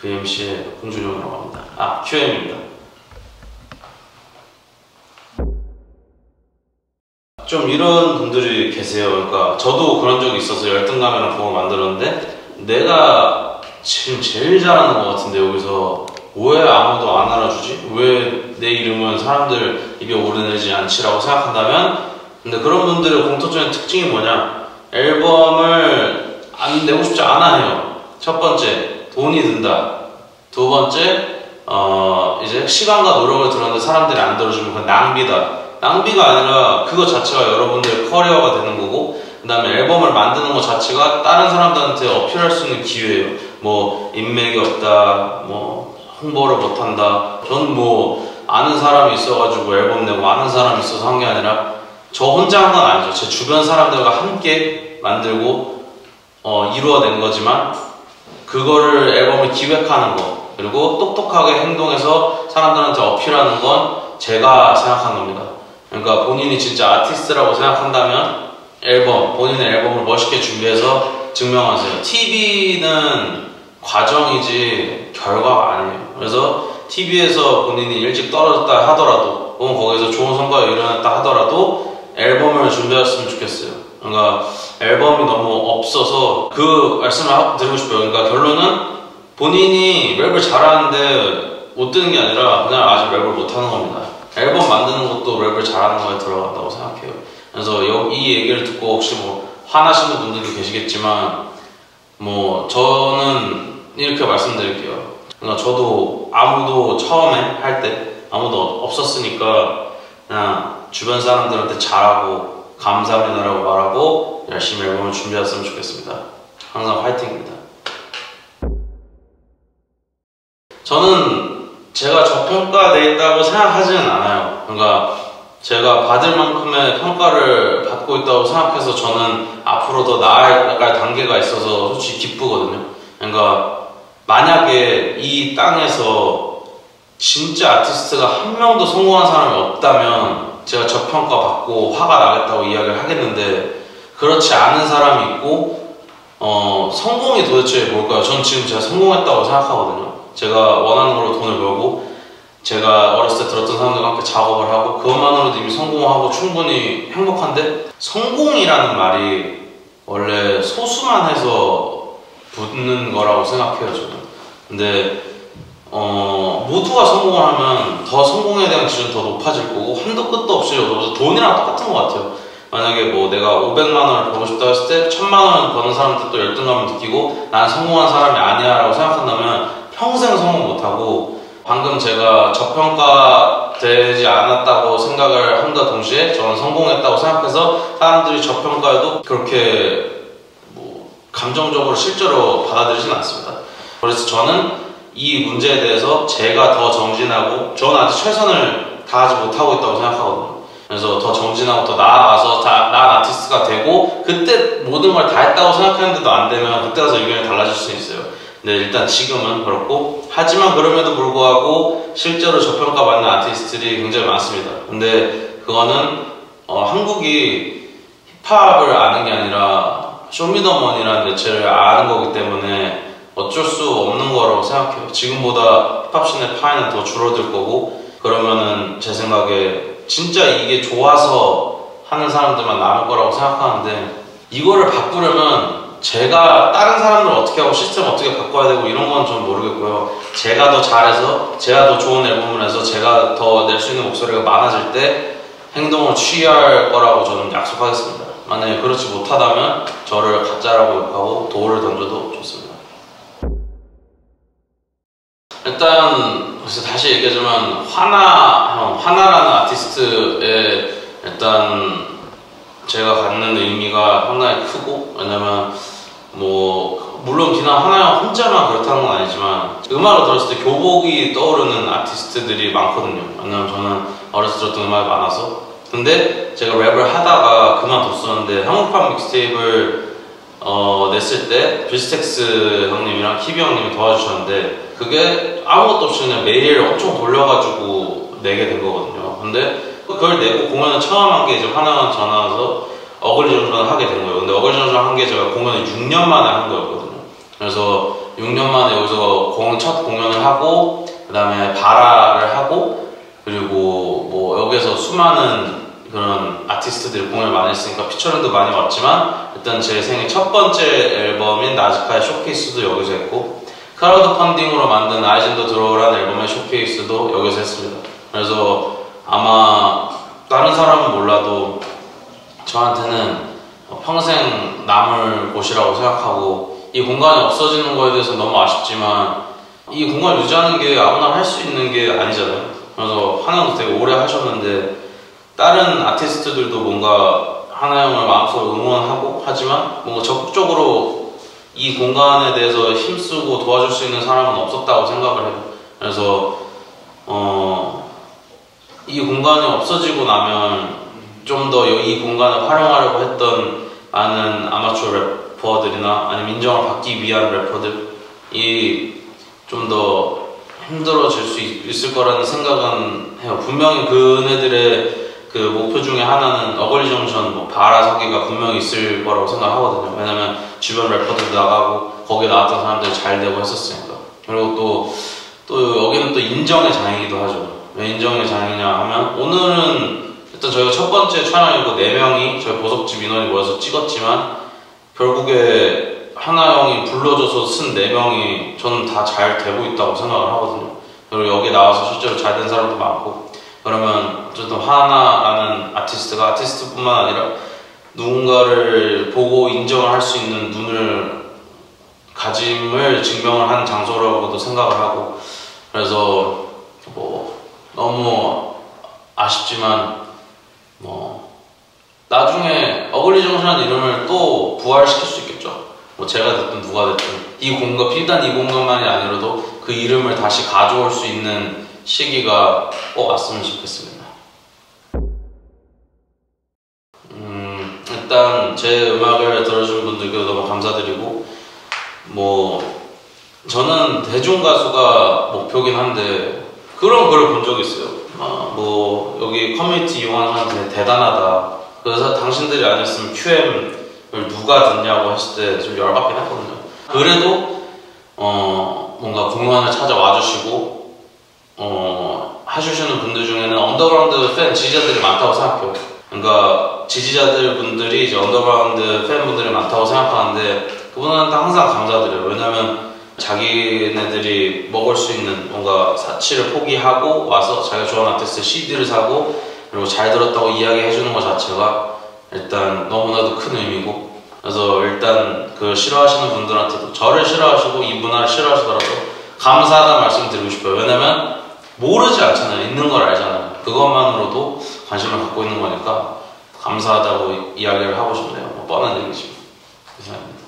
VMC의 홍준영이라고 합니다. 아, QM입니다. 좀 이런 분들이 계세요. 그러니까 저도 그런 적이 있어서 열등감이랑 보고 만들었는데 내가 지금 제일 잘하는 것 같은데 여기서 왜 아무도 안 알아주지? 왜 내 이름은 사람들 입에 오르내지 않지라고 생각한다면 근데 그런 분들의 공통적인 특징이 뭐냐? 앨범을 안 내고 싶지 않아 해요. 첫 번째 돈이 든다. 두 번째 어 이제 시간과 노력을 들었는데 사람들이 안 들어주면 그건 낭비다. 낭비가 아니라 그거 자체가 여러분들의 커리어가 되는 거고 그 다음에 앨범을 만드는 것 자체가 다른 사람들한테 어필할 수 있는 기회예요. 뭐 인맥이 없다, 뭐 홍보를 못한다. 전 뭐 아는 사람이 있어가지고 앨범 내고 아는 사람이 있어서 한 게 아니라 저 혼자 한 건 아니죠. 제 주변 사람들과 함께 만들고 어, 이루어낸 거지만 그거를 앨범을 기획하는 거 그리고 똑똑하게 행동해서 사람들한테 어필하는 건 제가 생각한 겁니다. 그러니까 본인이 진짜 아티스트라고 생각한다면 앨범, 본인의 앨범을 멋있게 준비해서 증명하세요. TV는 과정이지 결과가 아니에요. 그래서 TV에서 본인이 일찍 떨어졌다 하더라도, 혹은 거기서 좋은 성과가 일어났다 하더라도 앨범을 준비했으면 좋겠어요. 그러니까 앨범이 너무 없어서 그 말씀을 드리고 싶어요. 그러니까 결론은 본인이 랩을 잘하는데 못 뜨는 게 아니라 그냥 아직 랩을 못하는 겁니다. 앨범 만드는 것도 랩을 잘하는 거에 들어간다고 생각해요. 그래서 이 얘기를 듣고 혹시 뭐 화나시는 분들도 계시겠지만 뭐 저는 이렇게 말씀드릴게요. 그러니까 저도 아무도 처음에 할 때 아무도 없었으니까 그냥 주변 사람들한테 잘하고 감사합니다라고 말하고 열심히 앨범을 준비했으면 좋겠습니다. 항상 화이팅입니다. 저는 제가 저평가돼 있다고 생각하지는 않아요. 그러니까 제가 받을 만큼의 평가를 받고 있다고 생각해서 저는 앞으로 더 나아갈 단계가 있어서 솔직히 기쁘거든요. 그러니까 만약에 이 땅에서 진짜 아티스트가 한 명도 성공한 사람이 없다면 제가 저평가 받고 화가 나겠다고 이야기를 하겠는데 그렇지 않은 사람이 있고 어, 성공이 도대체 뭘까요? 전 지금 제가 성공했다고 생각하거든요. 제가 원하는 걸로 돈을 벌고 제가 어렸을 때 들었던 사람들과 함께 작업을 하고 그것만으로도 이미 성공하고 충분히 행복한데 성공이라는 말이 원래 소수만 해서 붙는 거라고 생각해요 저는 근데 어, 모두가 성공을 하면 더 성공에 대한 기준이 더 높아질 거고 한도 끝도 없이 돈이랑 똑같은 것 같아요 만약에 뭐 내가 500만 원을 벌고 싶다 했을 때 1000만 원을 버는 사람들 도 열등감을 느끼고 난 성공한 사람이 아니야 라고 생각한다면 평생 성공 못하고 방금 제가 저평가되지 않았다고 생각을 한다 동시에 저는 성공했다고 생각해서 사람들이 저평가에도 그렇게 뭐 감정적으로 실제로 받아들이진 않습니다. 그래서 저는 이 문제에 대해서 제가 더 정진하고 저는 아직 최선을 다하지 못하고 있다고 생각하거든요. 그래서 더 정진하고 더 나아가서 나은 아티스트가 되고 그때 모든 걸 다 했다고 생각했는데도 안 되면 그때 가서 의견이 달라질 수 있어요. 네, 일단 지금은 그렇고 하지만 그럼에도 불구하고 실제로 저평가 받는 아티스트들이 굉장히 많습니다. 근데 그거는 어, 한국이 힙합을 아는 게 아니라 쇼미더머니라는 매체를 아는 거기 때문에 어쩔 수 없는 거라고 생각해요. 지금보다 힙합 씬의 파이는 더 줄어들 거고 그러면은 제 생각에 진짜 이게 좋아서 하는 사람들만 남을 거라고 생각하는데 이거를 바꾸려면 제가 다른 사람들 어떻게 하고 시스템 어떻게 바꿔야 되고 이런 건 좀 모르겠고요. 제가 더 잘해서 제가 더 좋은 앨범을 해서 제가 더 낼 수 있는 목소리가 많아질 때 행동을 취할 거라고 저는 약속하겠습니다. 만약에 그렇지 못하다면 저를 가짜라고 욕하고 도를 던져도 좋습니다. 일단 다시 얘기하자면 화나 화나라는 아티스트의 일단 제가 갖는 의미가 상당히 크고 왜냐면 뭐 물론 비난 하나 혼자만 그렇다는 건 아니지만 음악을 들었을 때 교복이 떠오르는 아티스트들이 많거든요. 왜냐면 저는 어렸을 때 들었던 음악이 많아서. 근데 제가 랩을 하다가 그만뒀었는데 한국판 mixtape를 어, 냈을 때 빌스텍스 형님이랑 키비 형님이 도와주셨는데 그게 아무것도 없이 그냥 메일 엄청 돌려가지고 내게 된 거거든요 근데 그걸 내고 공연을 처음 한 게 이제 하나만 전화 와서 Ugly Junction을 하게 된 거예요. 근데 Ugly Junction 한 게 제가 공연을 6년 만에 한 거였거든요. 그래서 6년 만에 여기서 공, 첫 공연을 하고 그 다음에 바라를 하고 그리고 뭐 여기서 수많은 그런 아티스트들이 공연을 많이 했으니까 피처링도 많이 왔지만 일단 제 생애 첫 번째 앨범인 나즈카의 쇼케이스도 여기서 했고 크라우드 펀딩으로 만든 Eyes on the Road라는 앨범의 쇼케이스도 여기서 했습니다. 그래서 아마 다른 사람은 몰라도 저한테는 평생 남을 곳이라고 생각하고 이 공간이 없어지는 거에 대해서 너무 아쉽지만 이 공간을 유지하는 게 아무나 할 수 있는 게 아니잖아요. 그래서 하나도 되게 오래 하셨는데 다른 아티스트들도 뭔가 하나 형을 마음속으로 응원하고 하지만 뭔가 적극적으로 이 공간에 대해서 힘쓰고 도와줄 수 있는 사람은 없었다고 생각을 해요. 그래서 어, 이 공간이 없어지고 나면 좀 더 이 공간을 활용하려고 했던 많은 아마추어 래퍼들이나 아니면 인정을 받기 위한 래퍼들이 좀 더 힘들어질 수 있, 있을 거라는 생각은 해요. 분명히 그네들의 그 목표 중에 하나는 어글리 정션, 뭐 바라서기가 분명히 있을 거라고 생각하거든요. 왜냐면 주변 래퍼들 나가고 거기에 나왔던 사람들이 잘 되고 했었으니까. 그리고 또, 또 여기는 또 인정의 장이기도 하죠. 왜 인정의 장이냐 하면 오늘은 일단 저희가 첫 번째 촬영이고 4명이 저희 보석집 인원이 모여서 찍었지만 결국에 하나 형이 불러줘서 쓴 4명이 저는 다 잘 되고 있다고 생각을 하거든요. 그리고 여기 나와서 실제로 잘 된 사람도 많고 그러면 어쨌든 하나라는 아티스트가 아티스트뿐만 아니라 누군가를 보고 인정을 할 수 있는 눈을 가짐을 증명을 한 장소라고도 생각을 하고 그래서 뭐 너무 아쉽지만 뭐 나중에 어글리 정신이라는 이름을 또 부활시킬 수 있겠죠. 뭐 제가 됐든 누가 됐든 이 공간 비단 이 공간만이 아니라도 그 이름을 다시 가져올 수 있는 시기가 꼭 왔으면 좋겠습니다. 일단 제 음악을 들어주신 분들께 너무 감사드리고 뭐 저는 대중 가수가 목표긴 한데 그런 글을 본 적이 있어요. 아, 뭐 여기 커뮤니티 이용하는 사람들 대단하다. 그래서 당신들이 아니었으면 QM을 누가 듣냐고 했을 때 좀 열받긴 했거든요. 그래도 어 뭔가 공연을 찾아와 주시고 어 해주시는 분들 중에는 언더그라운드 팬 지지자들이 많다고 생각해요. 그러니까 지지자들 분들이 이제 언더그라운드 팬분들이 많다고 생각하는데 그분한테 항상 감사드려요. 왜냐면 자기네들이 먹을 수 있는 뭔가 사치를 포기하고 와서 자기가 좋아하는 아티스트 CD를 사고 그리고 잘 들었다고 이야기해 주는 것 자체가 일단 너무나도 큰 의미고 그래서 일단 그 싫어하시는 분들한테도 저를 싫어하시고 이 문화를 싫어하시더라도 감사하다는 말씀 드리고 싶어요. 왜냐면 모르지 않잖아요. 있는 걸 알잖아요. 그것만으로도 관심을 갖고 있는 거니까 감사하다고 이야기를 하고 싶네요. 뭐 뻔한 얘기지만 감사합니다